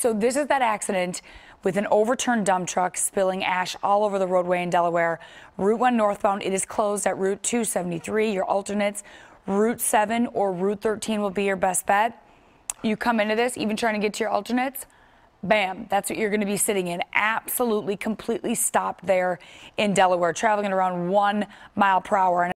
So this is that accident with an overturned dump truck spilling ash all over the roadway in Delaware. Route 1 northbound, it is closed at Route 273. Your alternates, Route 7 or Route 13 will be your best bet. You come into this, even trying to get to your alternates, bam, that's what you're going to be sitting in. Absolutely, completely stopped there in Delaware, traveling at around one mile per hour.